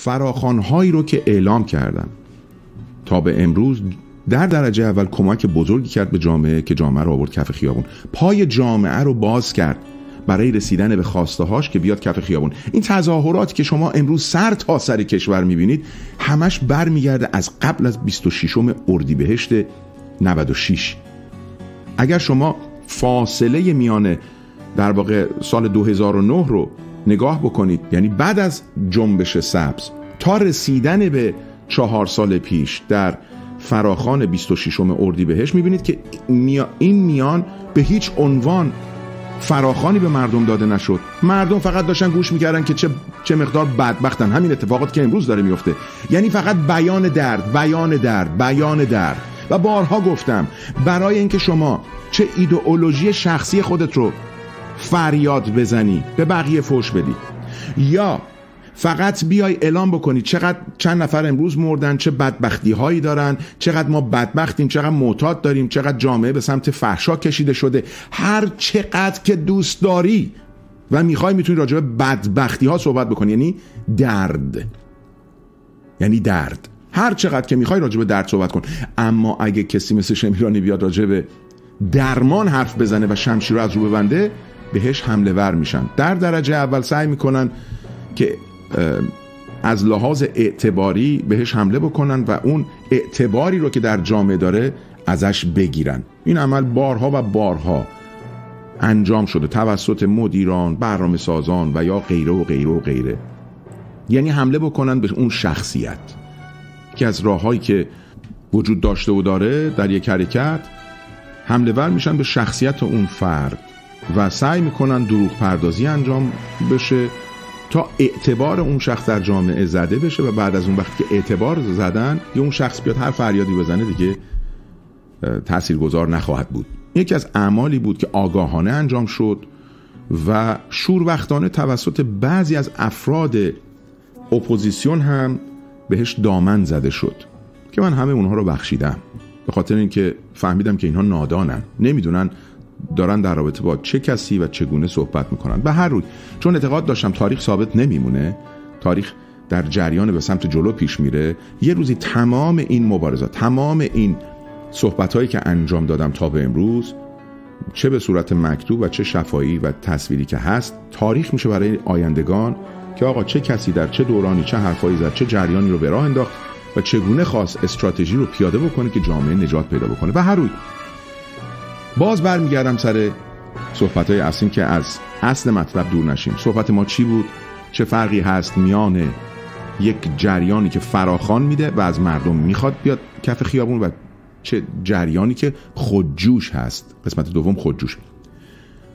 فراخانهایی رو که اعلام کردن تا به امروز در درجه اول کمک بزرگی کرد به جامعه که جامعه رو آورد کف خیابون. پای جامعه رو باز کرد برای رسیدن به خواسته هاش که بیاد کف خیابون. این تظاهرات که شما امروز سر تا سر کشور می‌بینید همش برمیگرده از قبل از 26 اردیبهشت 96 اگر شما فاصله میانه در واقع سال 2009 رو نگاه بکنید. یعنی بعد از جنبش سبز تا رسیدن به چهار سال پیش در فراخان 26 اردیبهشت می‌بینید که این میان به هیچ عنوان فراخانی به مردم داده نشد. مردم فقط داشتن گوش می‌کردن که چه, چه مقدار بدبختن. همین اتفاقات که امروز داره میفته یعنی فقط بیان درد بیان درد بیان درد. و بارها گفتم برای اینکه شما چه ایدئولوژی شخصی خودت رو فریاد بزنی به بقیه فوش بدی. یا فقط بیای اعلام بکنی چقدر چند نفر امروز مردن چه بدبختی هایی دارن چقدر ما بدبختیم چقدر معتاد داریم چقدر جامعه به سمت فحشا کشیده شده. هر چقدر که دوست داری و می‌خوای می‌تونی راجع به بدبختی ها صحبت بکنی یعنی درد. یعنی درد. هر چقدر که می‌خوای راجع به درد صحبت کن. اما اگه کسی مثل شمیرانی بیاد راجع به درمان حرف بزنه و شمشیر رو از رو ببنده بهش حمله ور میشن. در درجه اول سعی می‌کنن که از لحاظ اعتباری بهش حمله بکنن و اون اعتباری رو که در جامعه داره ازش بگیرن. این عمل بارها و بارها انجام شده. توسط مدیران برنامه سازان و یا غیره و غیره و غیره. یعنی حمله بکنن به اون شخصیت که از راههایی که وجود داشته و داره در یک حرکت حمله ور میشن به شخصیت اون فرد. و سعی می‌کنن دروغ پردازی انجام بشه تا اعتبار اون شخص در جامعه زده بشه و بعد از اون وقتی که اعتبار زدن یه اون شخص بیاد هر فریادی بزنه دیگه تاثیرگذار نخواهد بود. یکی از اعمالی بود که آگاهانه انجام شد و شوربختانه توسط بعضی از افراد اپوزیسیون هم بهش دامن زده شد که من همه اونها رو بخشیدم. به خاطر اینکه فهمیدم که اینها نادانن. نمی‌دونن دارن در رابطه با چه کسی و چگونه صحبت می‌کنن. به هر روی چون اعتقاد داشتم تاریخ ثابت نمیمونه. تاریخ در جریان به سمت جلو پیش میره. یه روزی تمام این مبارزات تمام این صحبت هایی که انجام دادم تا به امروز چه به صورت مکتوب و چه شفایی و تصویری که هست تاریخ میشه برای آیندگان که آقا چه کسی در چه دورانی چه حرفایی زد چه جریانی رو به راه انداخت و چگونه خواست استراتژی رو پیاده بکنه که جامعه نجات پیدا بکنه. و هر روی باز برمیگردم سر صحبت های اصلی که از اصل مطلب دور نشیم. صحبت ما چی بود؟ چه فرقی هست میان یک جریانی که فراخان میده و از مردم می‌خواد بیاد کف خیابون و چه جریانی که خودجوش هست؟ قسمت دوم خودجوش.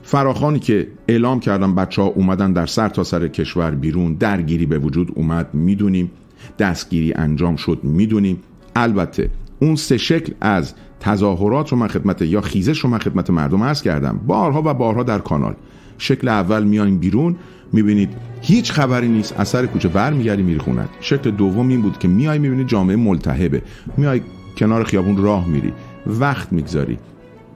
فراخانی که اعلام کردن بچه ها اومدن در سر تا سر کشور بیرون درگیری به وجود اومد می‌دونیم. دستگیری انجام شد می‌دونیم. البته اون سه شکل از تظاهرات رو من خدمت یا خیزش رو من خدمت مردم عرض کردم. بارها و بارها در کانال. شکل اول میایم بیرون می‌بینید هیچ خبری نیست اثر کوچه بر میگردی میری خونت شکل دوم این بود که میای می‌بینید جامعه ملتهبه. میای کنار خیابون راه میری. وقت می‌گذاری.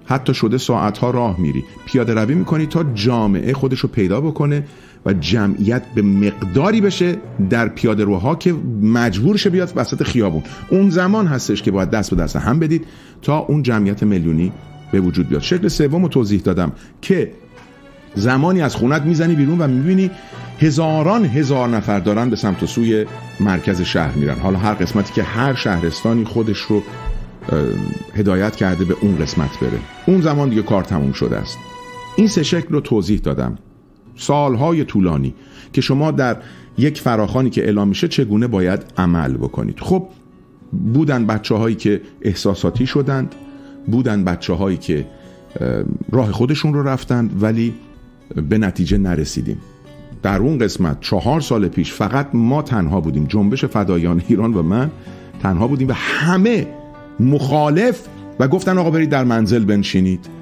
حتی شده ساعتها راه میری. پیاده روی می‌کنی تا جامعه خودش رو پیدا بکنه. و جمعیت به مقداری بشه در پیاده روها که مجبور شه بیاد وسط خیابون. اون زمان هستش که باید دست به دست هم بدید تا اون جمعیت میلیونی به وجود بیاد. شکل سوم توضیح دادم که زمانی از خونت می‌زنی بیرون و می‌بینی هزاران هزار نفر دارن به سمت سوی مرکز شهر میرن. حالا هر قسمتی که هر شهرستانی خودش رو هدایت کرده به اون قسمت بره. اون زمان دیگه کار تموم شده است. این سه شکل رو توضیح دادم. سالهای طولانی که شما در یک فراخانی که اعلام میشه چگونه باید عمل بکنید. خب بودن بچه هایی که احساساتی شدند بودن بچه هایی که راه خودشون رو رفتند ولی به نتیجه نرسیدیم. در اون قسمت چهار سال پیش فقط ما تنها بودیم. جنبش فدایان ایران و من تنها بودیم و همه مخالف و گفتن آقا برید در منزل بنشینید.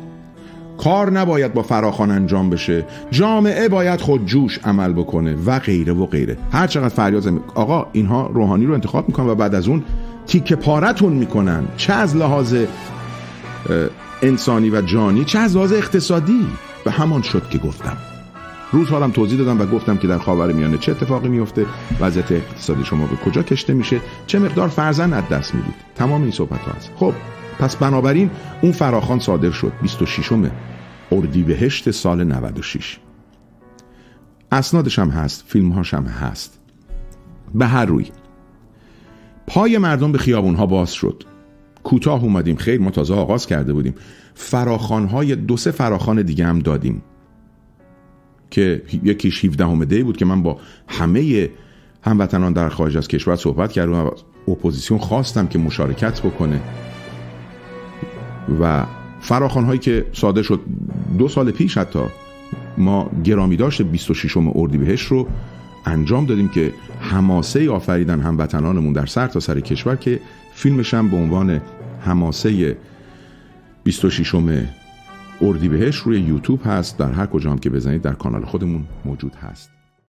کار نباید با فراخان انجام بشه. جامعه باید خود جوش عمل بکنه و غیره و غیره. هر چقدر فریاد زمین آقا اینها روحانی رو انتخاب می‌کنن و بعد از اون تیکه پارتون می‌کنن. چه از لحاظ انسانی و جانی چه از لحاظ اقتصادی. و همان شد که گفتم. روز حالم توضیح دادم و گفتم که در خاور میانه چه اتفاقی میفته وضعیت اقتصادی شما به کجا کشته میشه چه مقدار فرزند از دست می‌دید. تمام این صحبت ها هست. خب پس بنابراین اون فراخان صادر شد. 26 اردیبهشت سال 96 اسنادش هم هست فیلم هاش هم هست. به هر روی. پای مردم به خیابون ها باز شد. کوتاه اومدیم خیر ما تازه آغاز کرده بودیم. فراخان های دو سه فراخان دیگه هم دادیم. که یکیش 17 دی بود که من با همه هموطنان در خارج از کشور صحبت کردم و اپوزیسیون خواستم که مشارکت بکنه. و فراخان هایی که ساده شد دو سال پیش حتی ما گرامی داشت 26 اردیبهشت رو انجام دادیم که حماسه آفریدن هموطنانمون در سر تا سر کشور که فیلمش هم به عنوان حماسه 26 اردیبهشت روی یوتیوب هست. در هر کجا هم که بزنید در کانال خودمون موجود هست.